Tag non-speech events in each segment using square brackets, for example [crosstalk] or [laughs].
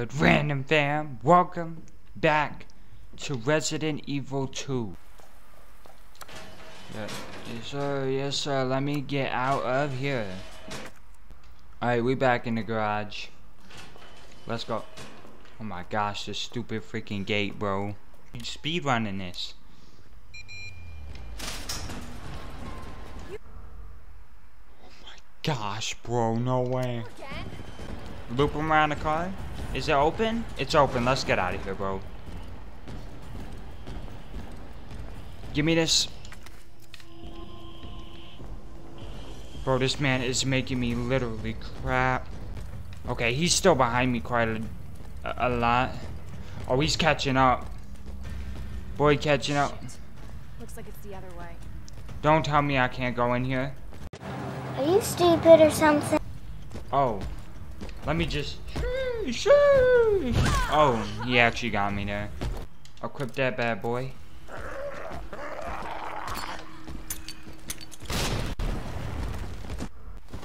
good, random fam? Welcome back to Resident Evil 2. Yeah, yes sir, yes sir, let me get out of here. Alright, we back in the garage. Let's go. Oh my gosh, this stupid freaking gate, bro. Speed running this. Oh my gosh, bro, no way. Loop him around the car? Is it open? It's open. Let's get out of here, bro. Give me this. Bro, this man is making me literally crap. Okay, he's still behind me quite a, a, a lot. Oh, he's catching up. Boy, catching up. Looks like it's the other way. Don't tell me I can't go in here. Are you stupid or something? Oh. Let me just... Oh, he actually got me there. Equip that bad boy.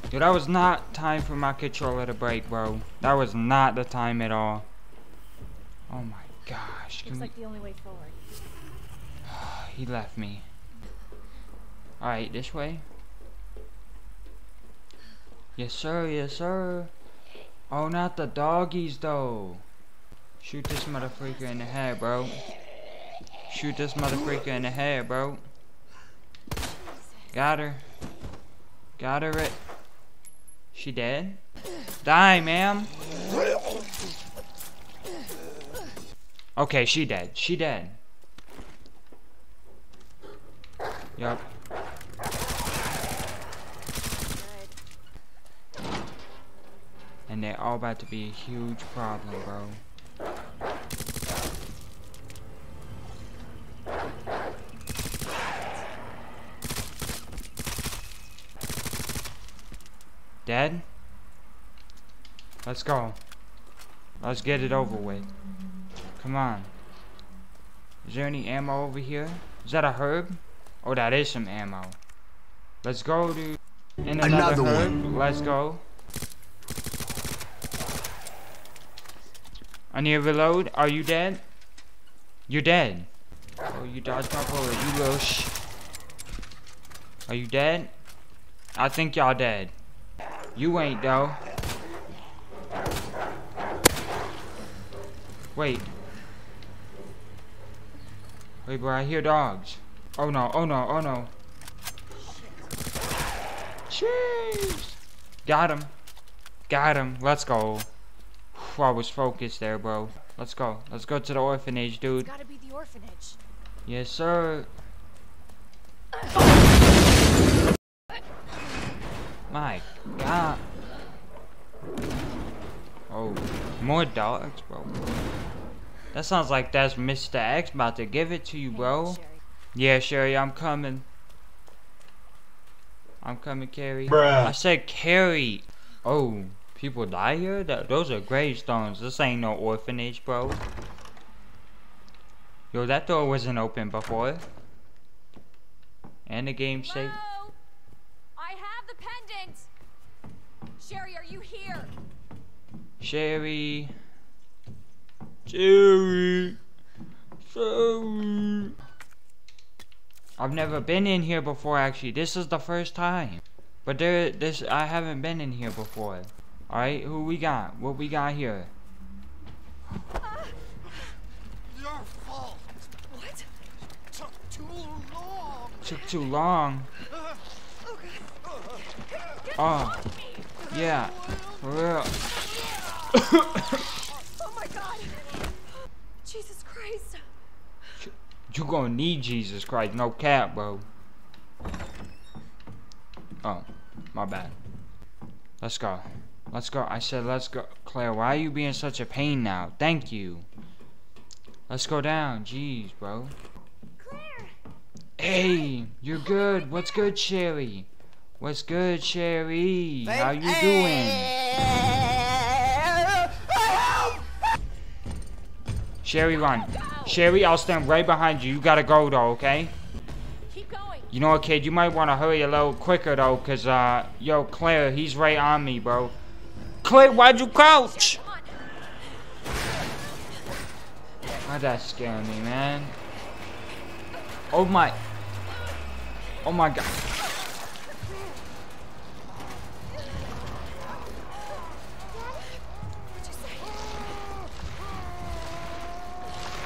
Dude, that was not time for my controller to break, bro. That was not the time at all. Oh my gosh. Looks we... like the only way forward. [sighs] he left me. Alright, this way. Yes, sir. Yes, sir. Oh, not the doggies, though. Shoot this motherfucker in the head, bro. Shoot this motherfucker in the head, bro. Got her. Got her it. She dead? Die, ma'am. Okay, she dead. She dead. Yup. And they're all about to be a huge problem, bro. Dead? Let's go. Let's get it over with. Come on. Is there any ammo over here? Is that a herb? Oh, that is some ammo. Let's go, dude. In another, Another herb. Let's go. I need to reload. Are you dead? You're dead. Oh, you dodged my bullet, you little sh. Are you dead? I think y'all dead. You ain't though. Wait. Wait, bro, I hear dogs. Oh no, oh no, oh no. Jeez. Got him. Got him. Let's go. Whew, I was focused there, bro. Let's go. Let's go to the orphanage, dude. It's gotta be the orphanage. Yes, sir. My God. Oh, more dogs, bro. That sounds like that's Mr. X about to give it to you, Hey, bro. Sherry. Yeah, Sherry, I'm coming. I'm coming, Carrie. Bruh. I said Carrie. Oh, people die here? That, those are gravestones. This ain't no orphanage, bro. Yo, that door wasn't open before. And the game safe. Hello? I have the pendant. Sherry, are you here? Sherry. Sherry. Sherry. I've never been in here before actually. This is the first time. But there this I haven't been in here before. Alright, who we got? What we got here? Your fault. What? Took too long. Took too long. Oh, yeah, for real. Oh my god! Jesus Christ! You gonna need Jesus Christ, no cap, bro. Oh, my bad. Let's go. Let's go. I said let's go. Claire, why are you being such a pain now? Thank you. Let's go down. Jeez, bro. Claire! Hey, you're good. What's good, Sherry? What's good, Sherry? How you doing? Sherry, run. Sherry, I'll stand right behind you. You gotta go, though, okay? Keep going! You know what, kid? You might want to hurry a little quicker, though, because, uh, yo, Claire, he's right on me, bro. Claire, why'd you crouch? Why'd that scare me, man? Oh my. Oh my god.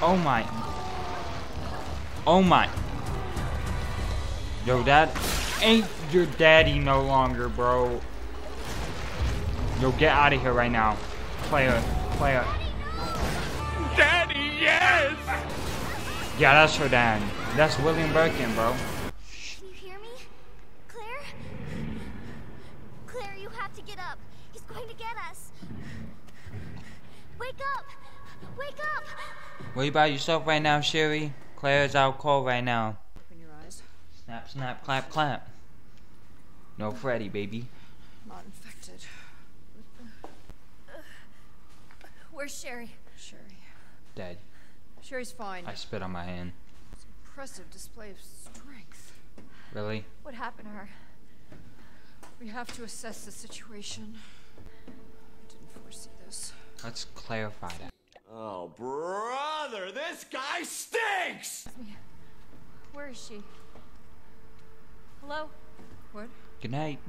Oh my. Oh my. Yo, that ain't your daddy no longer, bro. Yo, get out of here right now. Player, player. Daddy, yes! Yeah, that's her dad. That's William Birkin, bro. Can you hear me? Claire? Claire, you have to get up. He's going to get us. Wake up! Wake up! Worry about yourself right now, Sherry. Claire's out cold right now. Open your eyes. Snap, snap, clap, clap. No Freddy, baby. Not infected. Where's Sherry? Sherry. Dead. Sherry's fine. I spit on my hand. Impressive display of strength. Really? What happened to her? We have to assess the situation. I didn't foresee this. Let's clarify that. Oh, brother, this guy stinks! Where is she? Hello? What? Good night.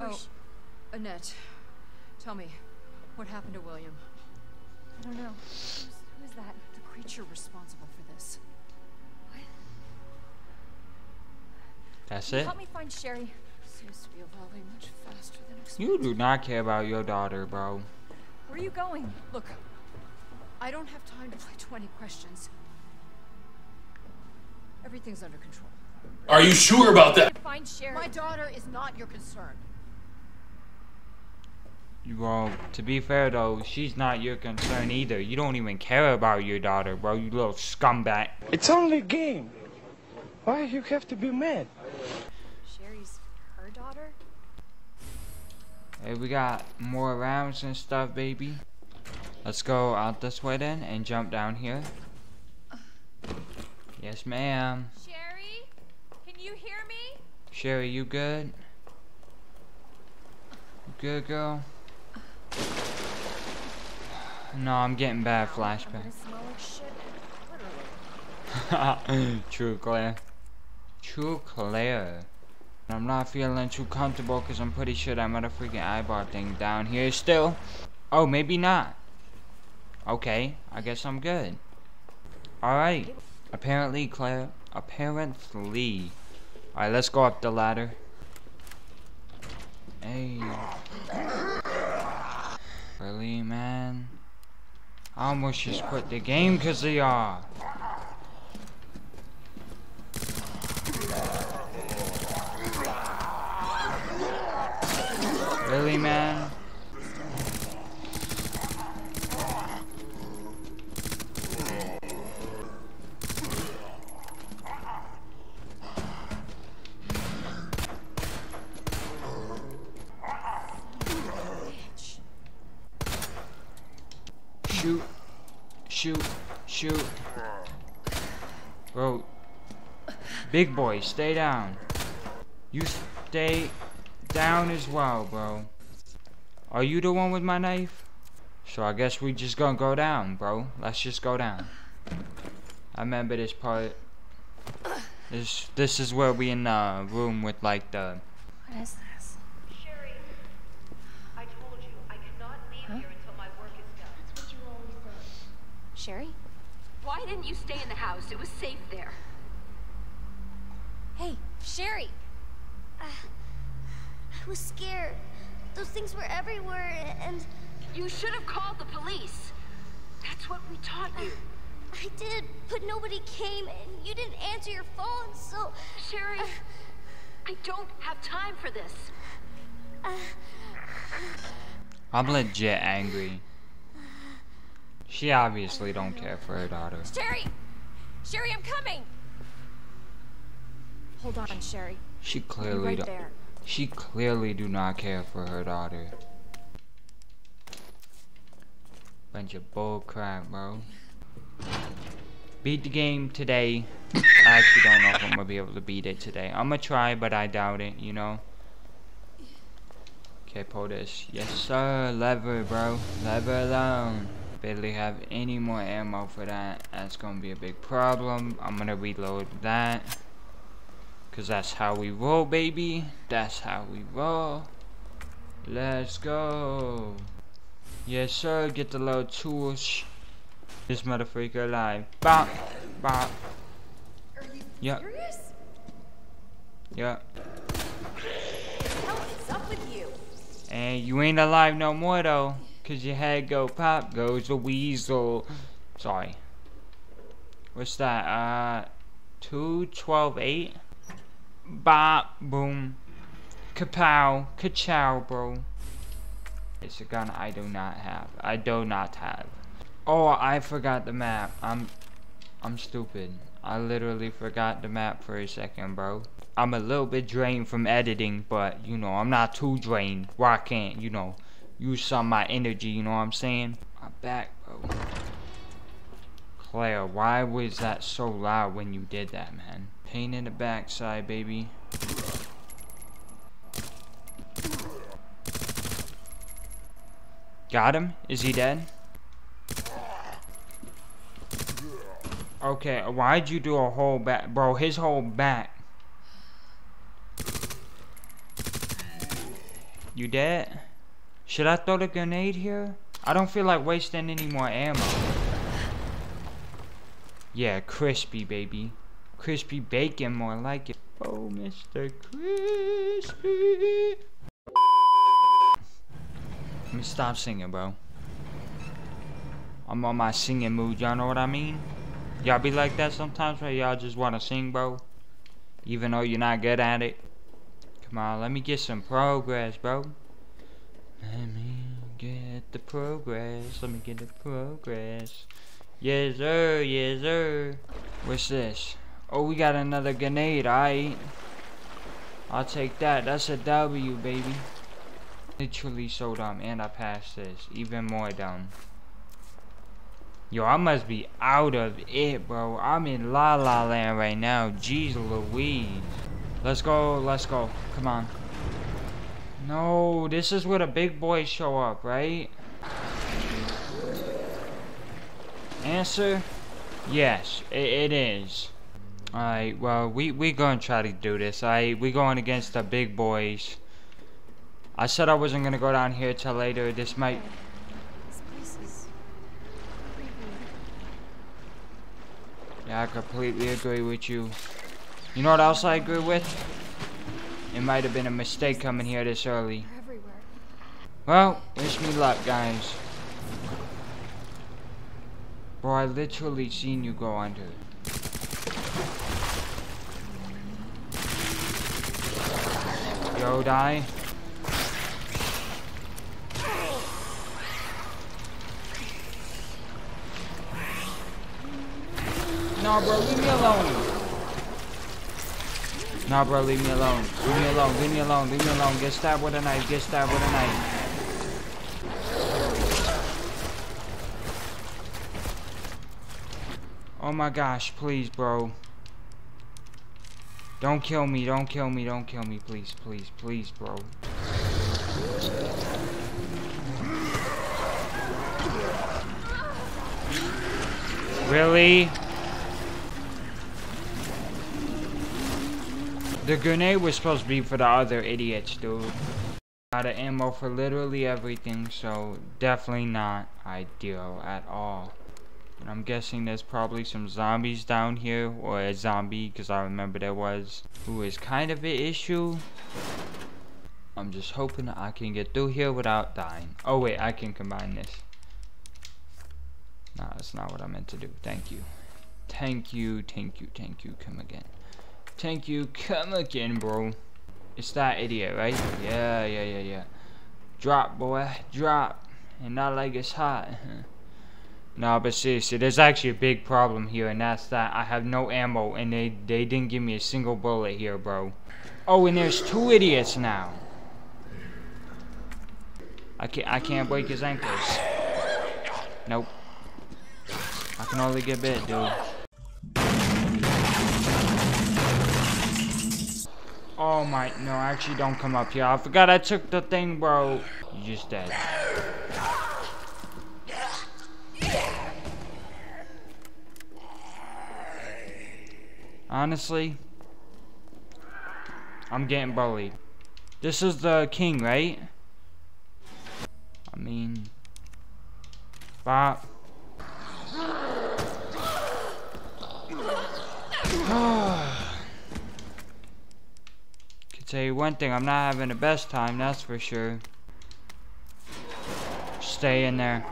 Oh. Annette. Tell me, what happened to William? I don't know. Who's, who's that? The creature responsible for this. What? That's you it? help me find Sherry? Seems to be evolving much faster than expected. You do not care about your daughter, bro. Where are you going? Look, I don't have time to play 20 questions. Everything's under control. Are you sure about that? To find Sherry. My daughter is not your concern. Well, to be fair though, she's not your concern either. You don't even care about your daughter, bro. You little scumbag. It's only a game. Why you have to be mad? Sherry's her daughter? Hey, we got more rounds and stuff, baby. Let's go out this way then and jump down here. Yes, ma'am. Sherry? Can you hear me? Sherry, you good? You good, girl? No, I'm getting bad I'm flashback. gonna smell like shit. Literally. True Claire. True Claire. I'm not feeling too comfortable because I'm pretty sure that motherfucking eyeball thing down here still. Oh, maybe not. Okay, I guess I'm good. Alright. Apparently, Claire. Apparently. Alright, let's go up the ladder. Hey. Really, man? I almost just quit the game because of y'all. Really, man? Shoot. Shoot. Shoot. Bro. Big boy, stay down. You stay down as well, bro. Are you the one with my knife? So I guess we just gonna go down, bro. Let's just go down. I remember this part. This this is where we in the room with like the What is this? Sherry, I told you I cannot leave here until my work is done. That's what you always say. Sherry? Why didn't you stay in the house? It was safe there. Hey, Sherry! Uh, I was scared. Those things were everywhere, and You should have called the police. That's what we taught you. I did, but nobody came, and you didn't answer your phone, so. Sherry, I don't have time for this. Uh, I'm legit angry. She obviously don't care for her daughter. Sherry! Sherry, I'm coming! Hold on, Sherry. She clearly right there. she clearly do not care for her daughter. Bunch of bull crap, bro. Beat the game today. I actually don't know if I'm gonna be able to beat it today. I'm gonna try, but I doubt it, you know. Okay, pull this. Yes, sir. Lever, bro. Lever alone. Barely have any more ammo for that. That's gonna be a big problem. I'm gonna reload that. Cause that's how we roll, baby. That's how we roll. Let's go. Yes, sir. Get the little tools. This motherfucker alive. Bop. Bop. Are you yep. Yep. You? And you ain't alive no more, though. Cause your head go pop goes a weasel. Sorry. What's that? Uh, 2128? Ba boom. Kapow. Kachow, bro. It's a gun I do not have. I do not have. Oh, I forgot the map. I'm I'm stupid. I literally forgot the map for a second, bro. I'm a little bit drained from editing, but, you know, I'm not too drained where I can't, you know, use some of my energy, you know what I'm saying? I'm back, bro. Claire, why was that so loud when you did that, man? Pain in the backside, baby. Got him? Is he dead? Okay, why'd you do a whole back? Bro, his whole back. You dead? Should I throw the grenade here? I don't feel like wasting any more ammo. Yeah, crispy, baby. Crispy bacon, more like it. Oh, Mr. Crispy. Let me stop singing, bro. I'm on my singing mood, y'all know what I mean? Y'all be like that sometimes where y'all just want to sing, bro? Even though you're not good at it? Come on, let me get some progress, bro. Let me get the progress. Let me get the progress. Yes, sir. Yes, sir. What's this? Oh, we got another grenade. Alright. I'll take that. That's a W, baby. Literally so dumb. And I passed this. Even more dumb. Yo, I must be out of it, bro. I'm in La La Land right now. Jeez Louise. Let's go. Let's go. Come on. No, this is where the big boys show up, right? Answer? Yes, it, it is. Alright, well, we, we gonna try to do this, alright? We going against the big boys. I said I wasn't gonna go down here till later. This might... Yeah, I completely agree with you. You know what else I agree with? It might have been a mistake coming here this early. Well, wish me luck, guys. Bro, I literally seen you go under. Yo, die. No, bro, leave me alone. No, bro, leave me alone. Leave me alone, leave me alone, leave me alone. Get stabbed with a knife, get stabbed with a knife. Oh my gosh, please, bro. Don't kill me, don't kill me, don't kill me, please, please, please, bro. Really? The grenade was supposed to be for the other idiots, dude. Out of ammo for literally everything, so definitely not ideal at all. And I'm guessing there's probably some zombies down here, or a zombie, because I remember there was, who is kind of an issue. I'm just hoping I can get through here without dying. Oh wait, I can combine this. No, that's not what I meant to do. Thank you. Thank you, thank you, thank you. Come again. Thank you, come again, bro. It's that idiot, right? Yeah, yeah, yeah, yeah. Drop, boy, drop. And not like it's hot. [laughs] no, but seriously, there's actually a big problem here, and that's that I have no ammo, and they, they didn't give me a single bullet here, bro. Oh, and there's two idiots now. I can't, I can't break his ankles. Nope. I can only get bit, dude. Oh my, no, actually don't come up here. I forgot I took the thing, bro. You just dead. Honestly, I'm getting bullied. This is the king, right? I mean, Bob. [sighs] Can tell you one thing, I'm not having the best time, that's for sure. Stay in there.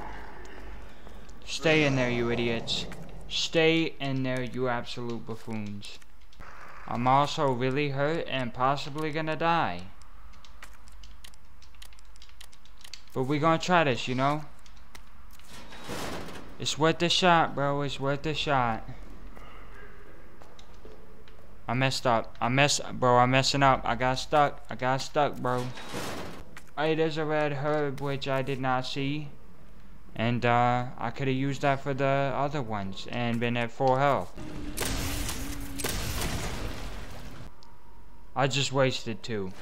Stay in there, you idiots. Stay in there, you absolute buffoons. I'm also really hurt and possibly gonna die. But we gonna try this, you know? It's worth the shot, bro. It's worth the shot. I messed up. I mess, bro. I'm messing up. I got stuck. I got stuck, bro. Hey, there's a red herb which I did not see, and uh, I could have used that for the other ones and been at full health. I just wasted two.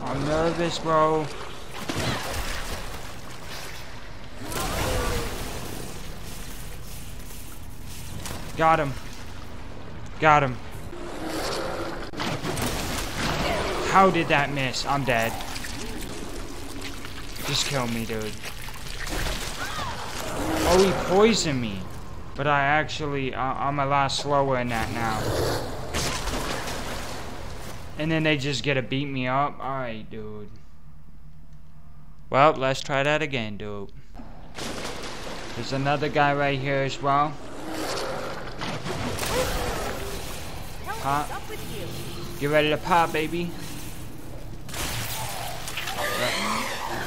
I'm nervous, bro. Got him. Got him. How did that miss? I'm dead. Just kill me, dude. Oh, he poisoned me. But I actually, I I'm a lot slower in that now. And then they just get to beat me up? Alright, dude. Well, let's try that again, dude. There's another guy right here as well. Pop. Get ready to pop, baby.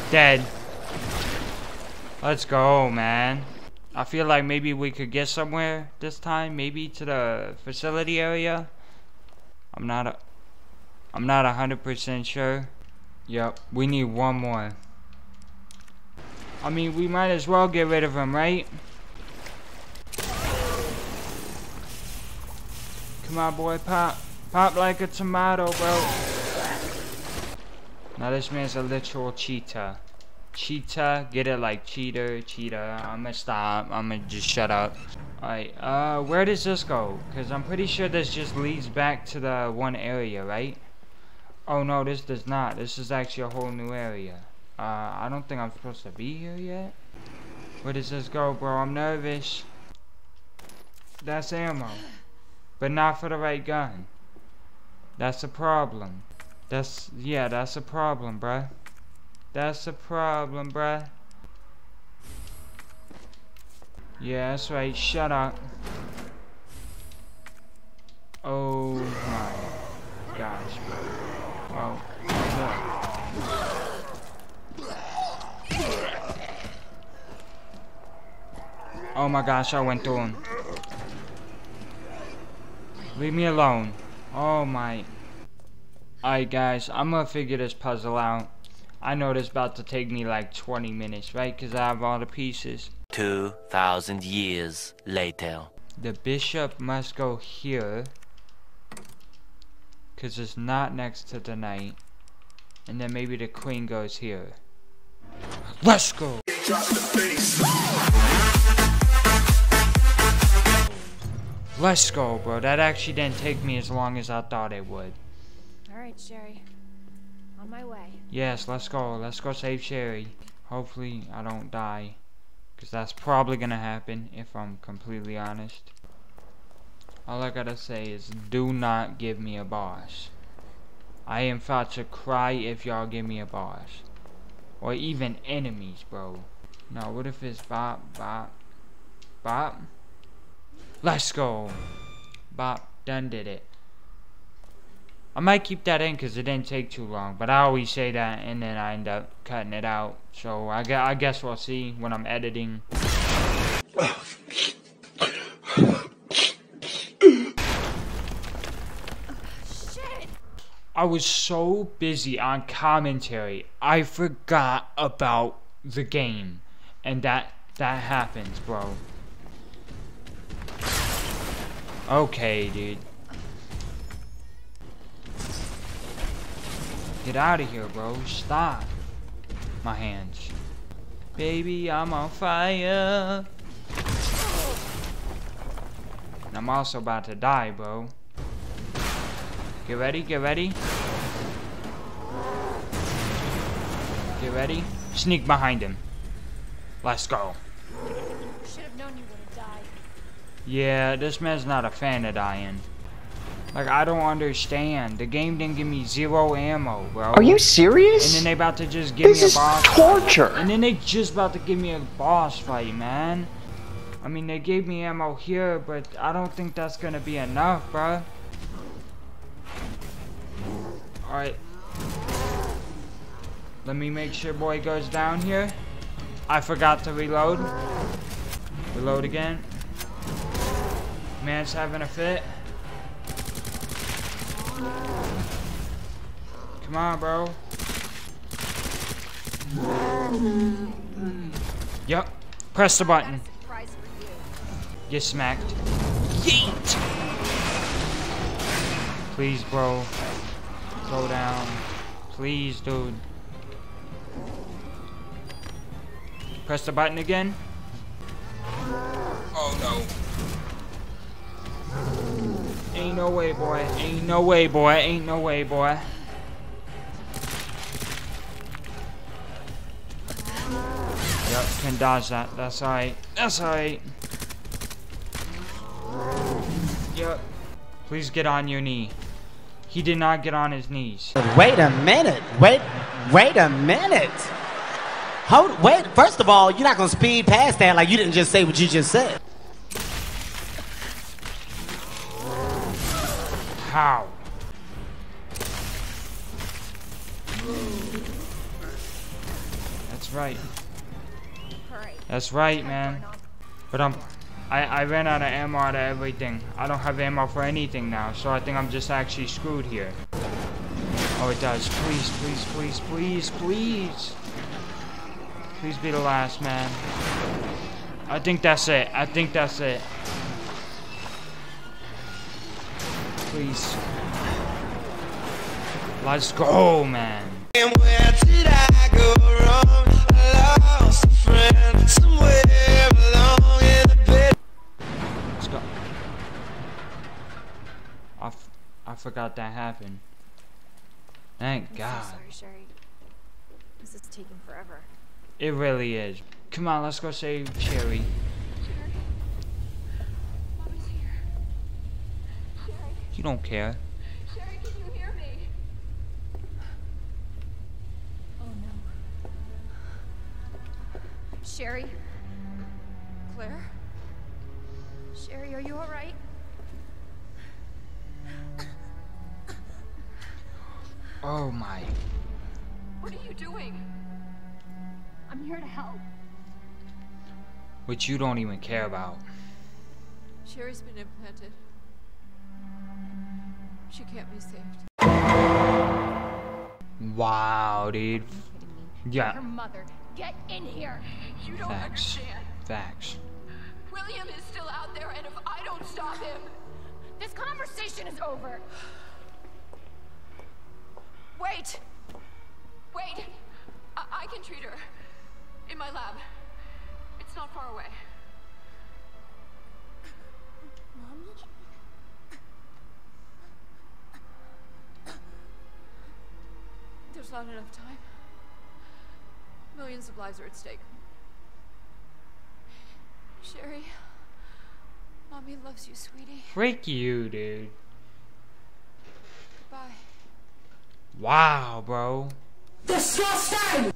Dead. Let's go, man. I feel like maybe we could get somewhere this time. Maybe to the facility area. I'm not a... I'm not 100% sure. Yep, we need one more. I mean, we might as well get rid of him, right? Come on, boy, pop. Pop like a tomato, bro. Now this man's a literal cheetah. Cheetah, get it like cheater, cheetah. I'ma stop. I'ma just shut up. Alright, uh, where does this go? Because I'm pretty sure this just leads back to the one area, right? Oh no, this does not. This is actually a whole new area. Uh, I don't think I'm supposed to be here yet. Where does this go, bro? I'm nervous. That's ammo. But not for the right gun. That's a problem. That's, yeah, that's a problem, bruh. That's a problem, bruh. Yeah, that's right. Shut up. Oh my gosh, bro. Oh, Oh my gosh, I went him. Leave me alone. Oh my. Alright guys, I'm gonna figure this puzzle out. I know this about to take me like 20 minutes, right? Because I have all the pieces. 2,000 years later. The bishop must go here. Because it's not next to the knight. And then maybe the queen goes here. Let's go! Let's go, bro. That actually didn't take me as long as I thought it would. Alright, Sherry. On my way. Yes, let's go. Let's go save Sherry. Hopefully I don't die. Because that's probably going to happen if I'm completely honest. All I gotta say is do not give me a boss. I am about to cry if y'all give me a boss. Or even enemies, bro. Now, what if it's Bop, Bop, Bop? Let's go. Bop, done did it. I might keep that in because it didn't take too long. But I always say that and then I end up cutting it out. So I, I guess we'll see when I'm editing. I was so busy on commentary, I forgot about the game. And that, that happens, bro. Okay, dude. Get out of here, bro. Stop. My hands. Baby, I'm on fire. And I'm also about to die, bro. Get ready, get ready. Get ready. Sneak behind him. Let's go. Known you would have died. Yeah, this man's not a fan of dying. Like, I don't understand. The game didn't give me zero ammo, bro. Are you serious? And then they about to just give this me a boss This is torture. And then they just about to give me a boss fight, man. I mean, they gave me ammo here, but I don't think that's gonna be enough, bro. Alright. Let me make sure boy goes down here. I forgot to reload. Reload again. Man's having a fit. Come on, bro. Yep. Press the button. Get smacked. Yeet! Please, bro. Slow down. Please, dude. Press the button again. Oh no. No way, boy. Ain't no way, boy. Ain't no way, boy. Yep, can dodge that. That's alright. That's alright. Yep. Please get on your knee. He did not get on his knees. Wait a minute. Wait, wait a minute. Hold, wait. First of all, you're not gonna speed past that like you didn't just say what you just said. How? That's right. That's right, man. But I'm, I, I ran out of ammo out of everything. I don't have ammo for anything now, so I think I'm just actually screwed here. Oh, it does. Please, please, please, please, please. Please be the last, man. I think that's it. I think that's it. Please. Let's go, oh, man. And where did I go wrong? I lost a friend somewhere along in the bed. Let's go. I, f I forgot that happened. Thank I'm God. so sorry, Sherry. This is taking forever. It really is. Come on, let's go save Cherry. Sherry. Mommy's here. Sherry. You don't care. Sherry, can you hear me? Oh no. Sherry? Claire? Sherry, are you alright? Oh my. What are you doing? I'm here to help. Which you don't even care about. Sherry's been implanted. She can't be saved. Wow, dude. Her Yeah. mother. Get in here. You don't Facts. understand. Facts. William is still out there, and if I don't stop him, This conversation is over. wait, wait. I, I can treat her in my lab. It's not far away. There's not enough time. Millions of lives are at stake. Sherry, mommy loves you, sweetie. Freak you, dude. Bye. Wow, bro. Are you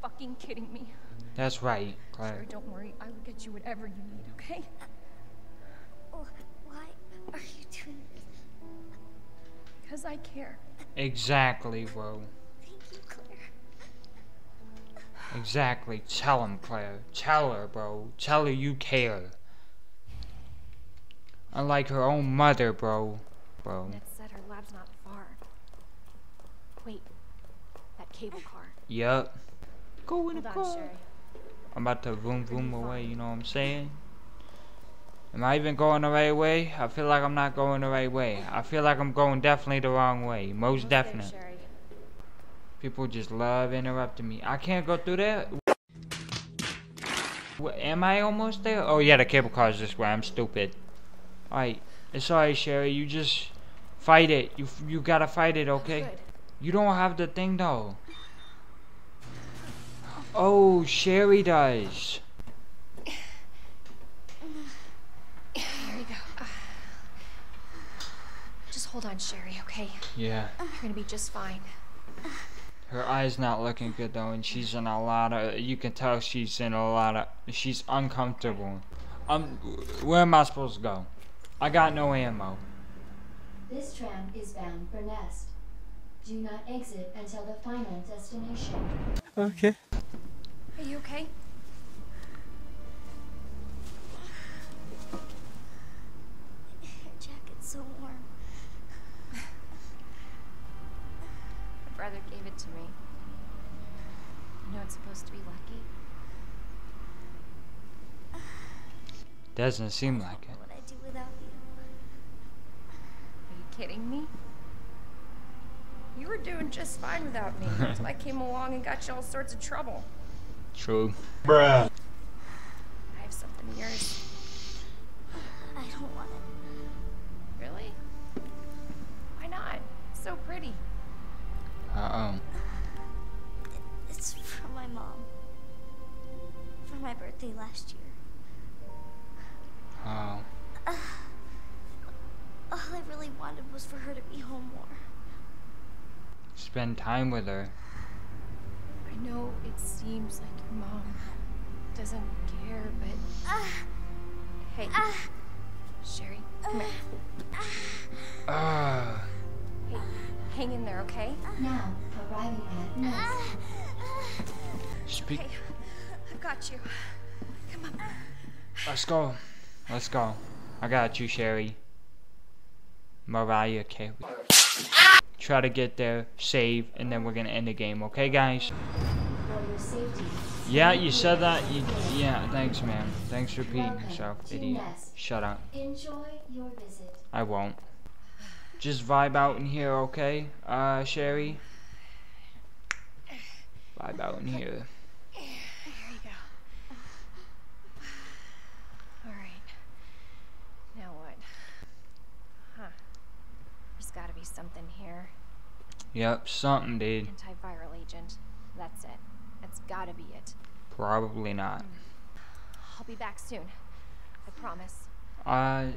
fucking kidding me? That's right, Claire. Sherry, don't worry. I will get you whatever you need, okay? Oh, why are you doing this? Because I care. Exactly, bro. You, Exactly. Tell him, Claire. Tell her, bro. Tell her you care. Unlike her own mother, bro. Bro. Ned said her lab's not far. Wait. That cable car. Yup. Go in Hold the car. Sherry. I'm about to vroom vroom away, you know what I'm saying? Am I even going the right way? I feel like I'm not going the right way. I feel like I'm going definitely the wrong way. Most definite. People just love interrupting me. I can't go through there. Am I almost there? Oh yeah, the cable car is this way. I'm stupid. Alright, it's alright, Sherry. You just fight it. You you gotta fight it, okay? You don't have the thing though. Oh, Sherry does. There you go. Ah. Just hold on, Sherry, okay? Yeah. You're gonna be just fine. Her eye's not looking good though, and she's in a lot of. You can tell she's in a lot of. She's uncomfortable. Um, where am I supposed to go? I got no ammo. This tram is bound for Nest. Do not exit until the final destination. Okay. Are you okay? Brother gave it to me. You know it's supposed to be lucky. Doesn't seem like it. What would I do without you? Are you kidding me? You were doing just fine without me [laughs] until I came along and got you all sorts of trouble. True. Bruh. Okay? Now, arriving at Nest. ah, Speak. Okay, I've got you. Come on. Let's go. Let's go. I got you, Sherry. Mariah Carey. Try to get there, save, and then we're gonna end the game, okay, guys? For your safety. Yeah, you said that. You, yeah, thanks, man. Thanks for repeating yourself, to idiot. Shut up. Enjoy your visit. I won't. Just vibe out in here, okay, uh, Sherry? Vibe out in here. Here you go. All right. Now what? Huh. There's got to be something here. Yep, something, dude. Antiviral agent. That's it. That's got to be it. Probably not. I'll be back soon. I promise. Uh,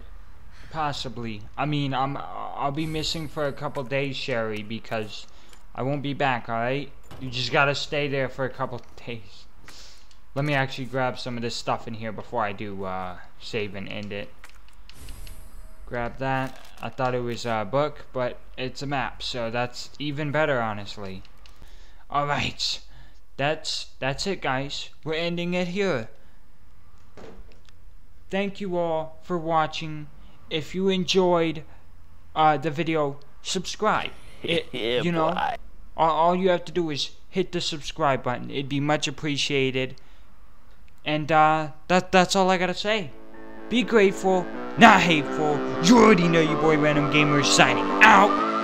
possibly. I mean, I'm I'll be missing for a couple days, Sherry, because I won't be back. All right, you just gotta stay there for a couple [laughs] days. Let me actually grab some of this stuff in here before I do uh, save and end it. Grab that. I thought it was a book, but it's a map, so that's even better, honestly. All right, that's that's it, guys. We're ending it here thank you all for watching. If you enjoyed uh, the video, subscribe. It, Yeah, you know, boy. all, you have to do is hit the subscribe button. It'd be much appreciated. And uh, that that's all I gotta say. Be grateful, not hateful. You already know your boy Random Gamer is signing out.